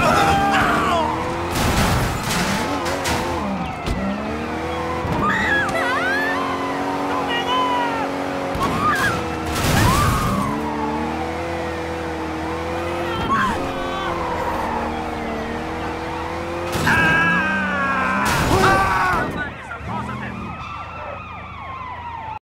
Ah!